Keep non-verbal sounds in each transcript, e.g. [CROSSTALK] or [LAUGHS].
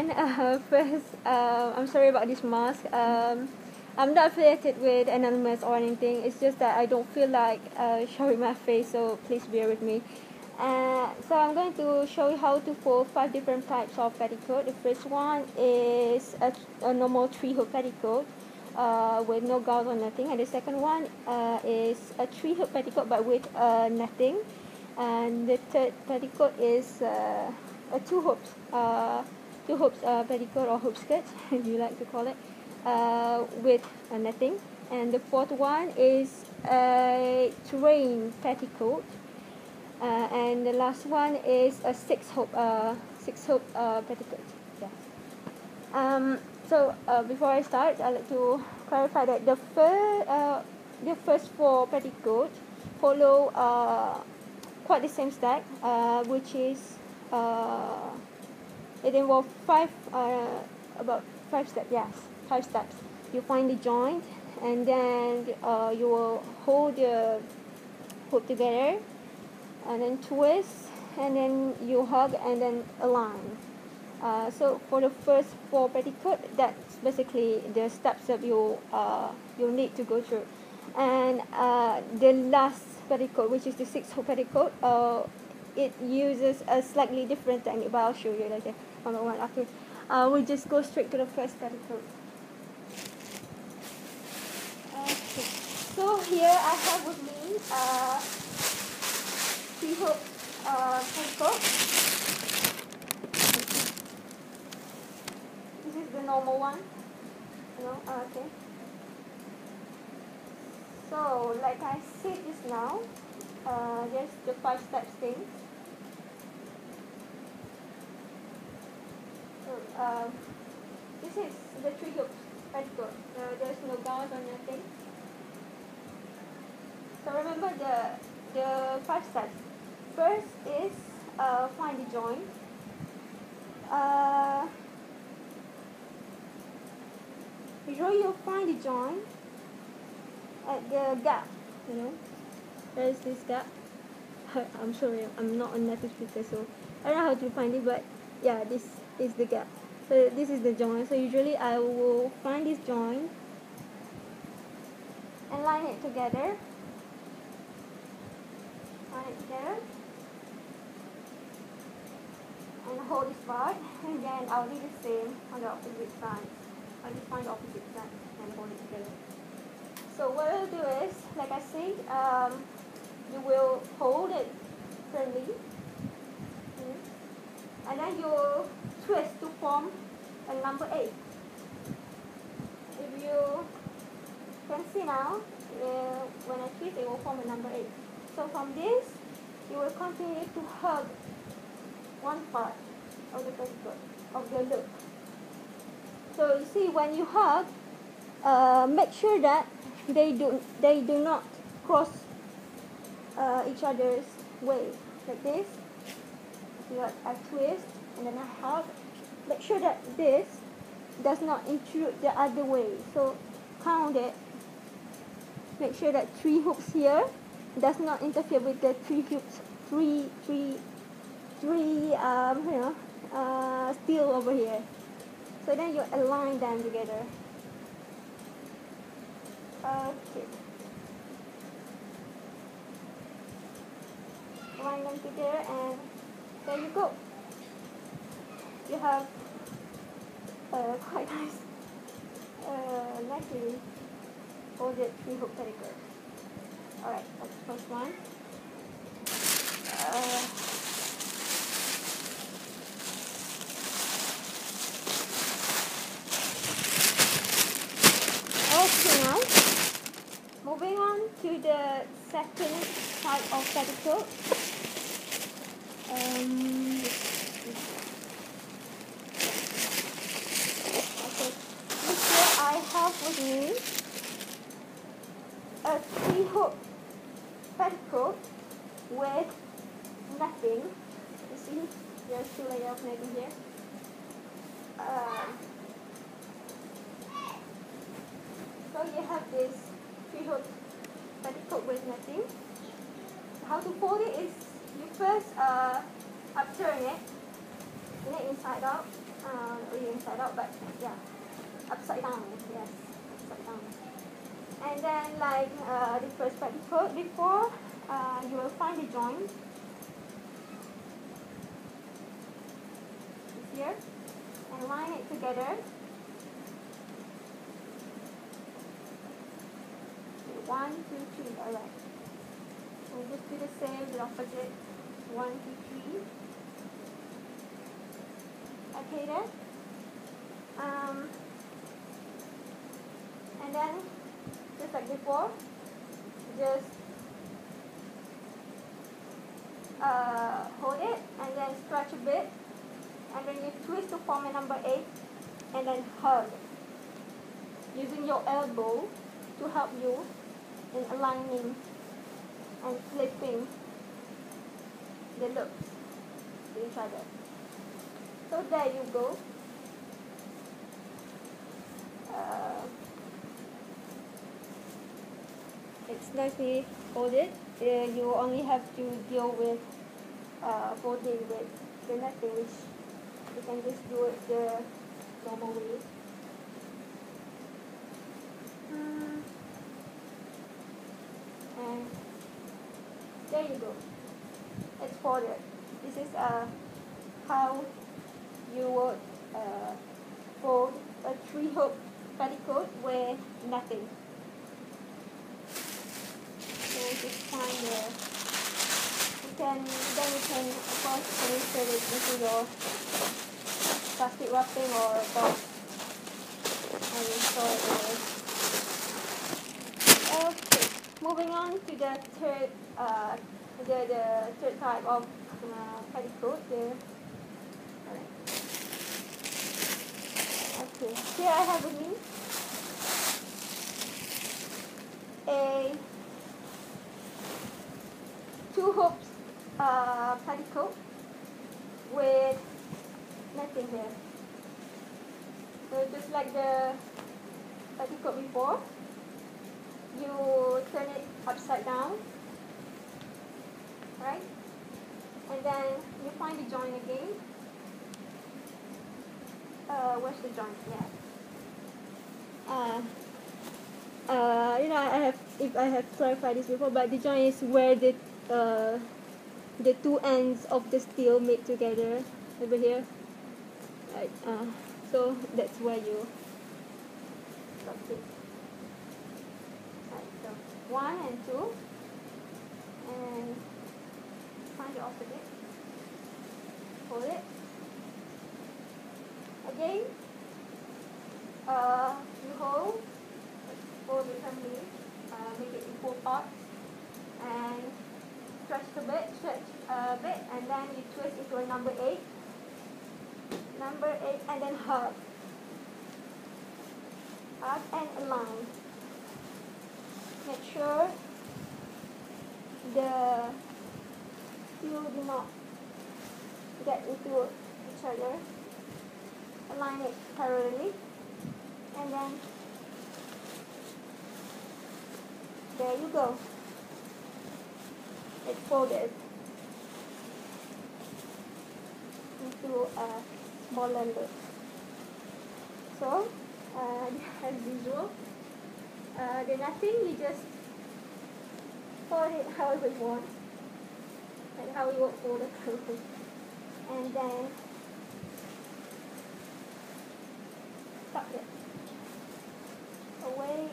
everyone. [LAUGHS] Uh, first, uh, I'm sorry about this mask. Um, I'm not affiliated with Anonymous or anything. It's just that I don't feel like uh, showing my face, so please bear with me. Uh, so I'm going to show you how to fold five different types of petticoat. The first one is a, a normal three hoop petticoat uh, with no gauze or nothing, and the second one uh, is a three hoop petticoat but with uh, netting, and the third petticoat is uh, a two hoops, uh, two hoops uh, petticoat or hoop skirt, [LAUGHS] if you like to call it, uh, with a netting. and the fourth one is a train petticoat uh, and the last one is a six hoop uh, six hoop uh, petticoat. Yeah. Um, so uh, before I start, I'd like to clarify that the first uh, the first four petticoat follow uh, quite the same stack, uh, which is uh, it involves five uh, about five steps. Yes, five steps. You find the joint, and then uh, you will hold the hoop together and then twist and then you hug and then align uh, so for the first four petticoat that's basically the steps that you uh, you need to go through and uh, the last petticoat which is the sixth hoop petticoat uh, it uses a slightly different technique but I'll show you later by one okay uh, we'll just go straight to the first petticoat okay so here I have with me uh, three hoop uh, petticoat. This is the normal one. Know, uh, okay. So, like I said just now, uh, there's the five steps thing. So, uh, this is the three petticoat. Uh, there's no gauze or nothing. So remember the the five steps. First is uh, find the joint. Uh, usually you'll find the joint at the gap, you know. There is this gap. [LAUGHS] I'm sorry, I'm not a native speaker, so I don't know how to find it, but yeah, this is the gap. So this is the joint. So usually I will find this joint and line it together. Line it together and hold this part [LAUGHS] and then I'll do the same on the opposite side. I'll just find the opposite side and hold it together. So what I'll do is, like I said, um, you will hold it firmly mm, and then you'll twist to form a number 8. If you can see now, uh, when I twist it will form a number 8. So from this, you will continue to hug one part of the petticoat, of the loop. So you see when you hug, uh, make sure that they do they do not cross uh, each other's way like this. See what I twist and then I hug. Make sure that this does not intrude the other way. So count it. Make sure that three hoops here does not interfere with the three hoops, three, three, three, um, you know, uh, steel over here. So then you align them together. Okay. Align them together and there you go. You have uh, quite nice, uh, nicely folded three hoop petticoat. Alright, that's the first one. Uh, Okay now, moving on to the second type of petticoat. Um, okay, this here I have with me a three hoop petticoat with netting. You see, there's two layers netting here. Um, so you have this three hoop petticoat with netting. How to fold it is you first uh, upturn it, and then inside out. Uh, really inside out, but yeah, upside down. Yes. And then like uh, the first part before, uh, you will find the joint here and line it together. One, two, three. Alright. We'll just do the same, the opposite. One, two, three. Okay then. Um, and then, just like before, just uh, hold it and then stretch a bit and then you twist to form a number 8 and then hug using your elbow to help you in aligning and flipping the loops to each other. So there you go. Uh, it's nicely folded. Uh, you only have to deal with uh, folding with the netting, which you can just do it the normal way. And there you go. It's folded this is uh, how you would uh, fold a three hoop petticoat with netting so just find the you can then you can of course insert it into your plastic wrapping or box and install it okay moving on to the third uh, the, the third type of uh, petticoat. The, Okay, here I have with me a two hoops uh, petticoat with netting here. So just like the petticoat before, you turn it upside down right? And then you find the joint again. Uh, where's the joint? Yeah. Uh, uh, you know, I have if I have clarified this before, but the joint is where the uh, the two ends of the steel made together over here. Right. Uh, so that's where you stop it. So one and two, and find the opposite. Hold it. Again, uh, you hold, hold differently, uh, make it equal parts, and stretch a bit, stretch a bit, and then you twist into a number 8. Number 8, and then hug. Hug and align. Make sure the you do not get into each other. Align it parallelly. And then there you go. Folded into a smaller loop. So, uh, [LAUGHS] as usual, uh, the netting, you just fold it however you want and how you work fold company. And then tuck it away.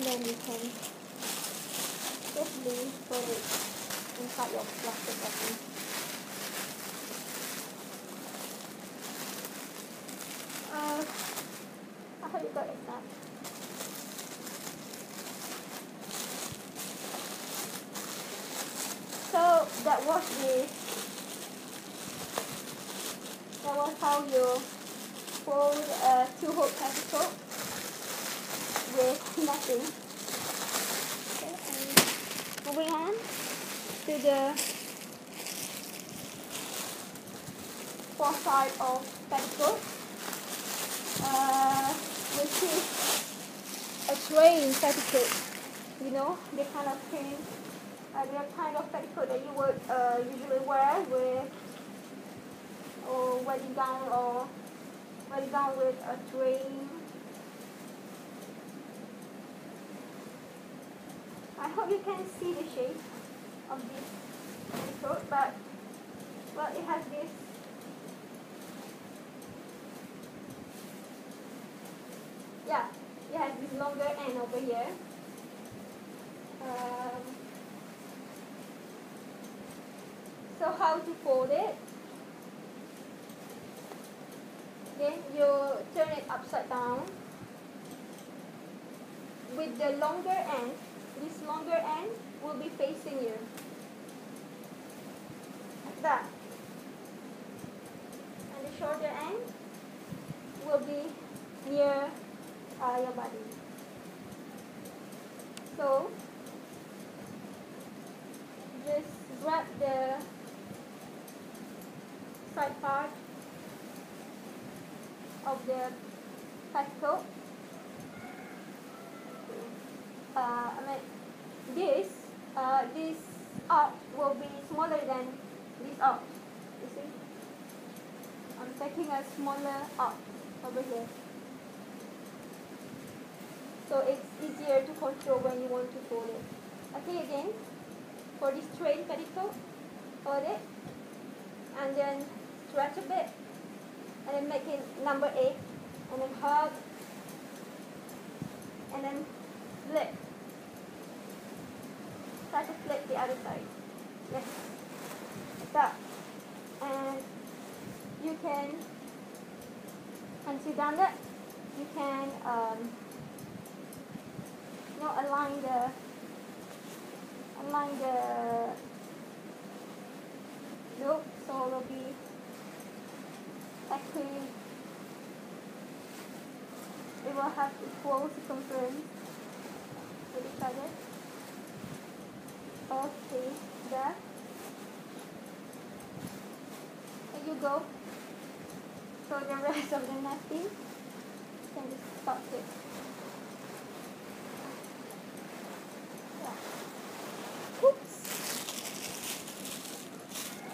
And then you can safely put it inside your plastic bottle. Uh, I hope you got it now. that was the that was how you fold a two hoop petticoat with netting. Okay, and moving on to the fourth side of petticoat, uh, which is a train petticoat. You know, they kind of train uh, the kind of petticoat that you would uh, usually wear with or wedding gown or wedding gown with a train. I hope you can see the shape of this petticoat, but well, it has this yeah, it has this longer end over here. Um, so how to fold it? Then you turn it upside down. With the longer end, this longer end will be facing you. Like that. And the shorter end will be near uh, your body. So, just grab the side part of the petticoat. Uh, I mean, this uh, this arc will be smaller than this arc. You see? I'm taking a smaller arc over here. So easier to control when you want to fold it. Okay, again, for this train petticoat, hold it, and then stretch a bit, and then make it number eight, and then hug, and then flip. Try to flip the other side. Yes, like that. And you can, once you've done that, you can um, know, align the align the loop so it will be actually it will have equal circumference with each other. Okay, there. There you go. So the rest of the netting can just stop it. Yeah. Oops.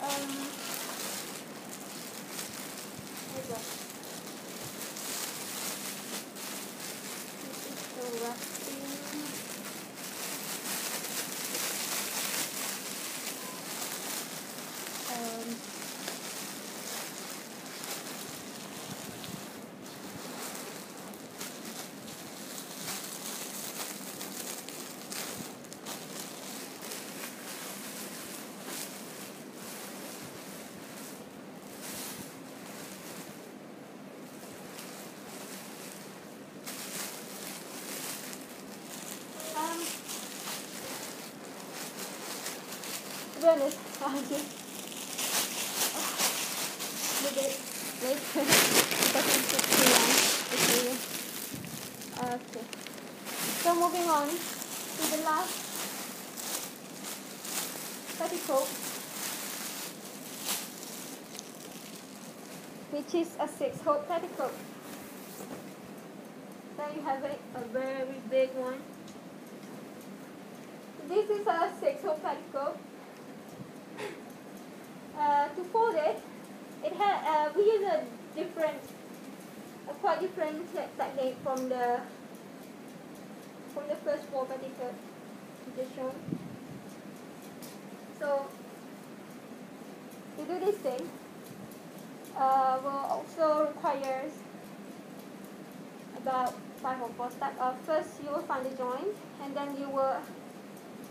Um. There you go. This is the wrapping. Um. Um, to show you. Okay. So moving on to the last. Petticoat, which is a six-hoop petticoat. There you have it, a very big one. This is a six-hoop petticoat. Uh, to fold it, it had uh, we use a different, a quite different te- technique from the from the first four just shown. So to do this thing, uh, will also requires about five or four steps. Uh, first, you will find the joint, and then you will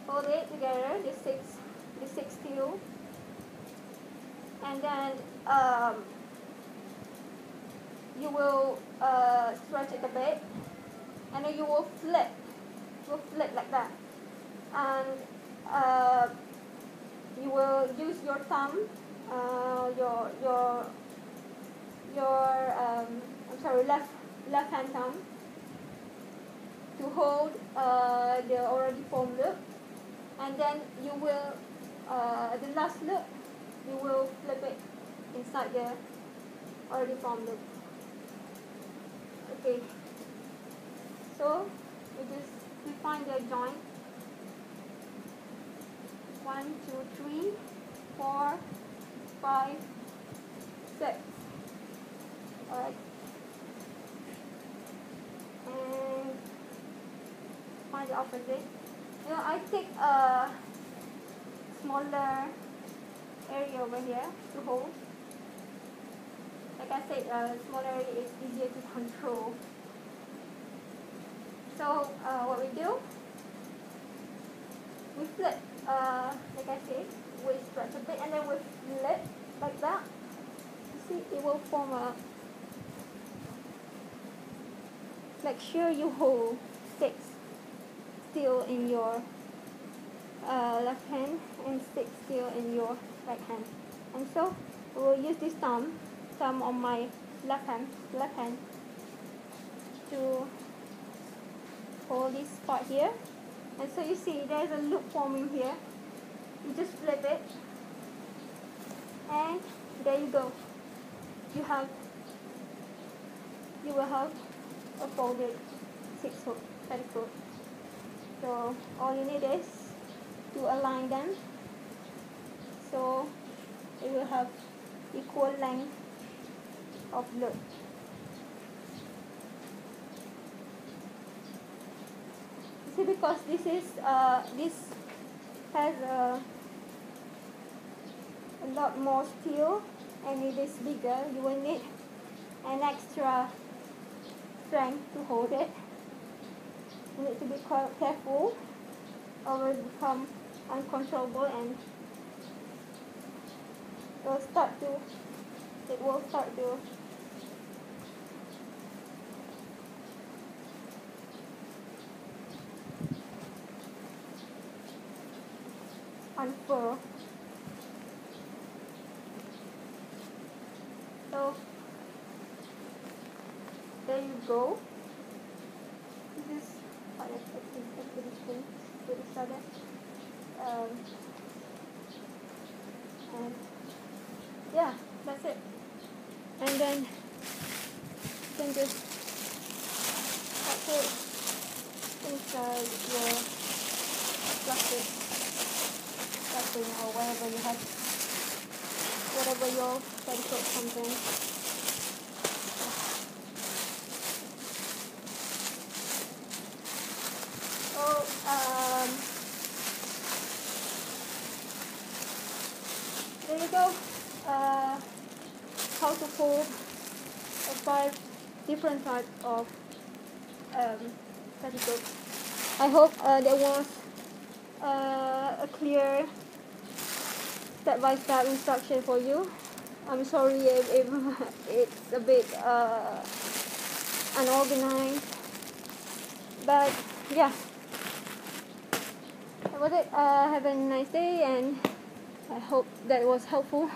hold it together, the six, the six steel, and then um, you will uh, stretch it a bit, and then you will flip, you will flip like that, and uh, you will use your thumb, uh, your your your um, I'm sorry, left left hand thumb to hold uh, the already formed loop. And then you will uh, the last loop you will flip it inside the already formed loop okay so we just we find the joint one, two, three, four, five, six. Alright. And find the opposite. You know, I take a smaller area over here to hold. Like I said, uh, smaller area is easier to control. So uh, what we do, we flip, uh, like I said, we stretch a bit and then we flip like that. You see, it will form a, make sure you hold six still in your uh, left hand and six still in your right hand. And so we will use this thumb, thumb on my left hand, left hand to hold this part here. And so you see there's a loop forming here. You just flip it and there you go. You have you will have a folded six hoop petticoat. So all you need is to align them so it will have equal length of loop. See because this is uh, this has a, a lot more steel and it is bigger you will need an extra strength to hold it. You need to be careful or it will become uncontrollable and it will start to it will start to so there you go. This is expected to each other um, and yeah that's it and then you can just put it inside your plastic wrapping or whatever you have whatever your petticoat comes in so um there you go uh, how to fold five different types of um, petticoats. I hope uh, there was uh, a clear step-by-step -step instruction for you. I'm sorry if, if [LAUGHS] it's a bit uh, unorganized, but yeah, that was it. Uh, have a nice day and I hope that was helpful.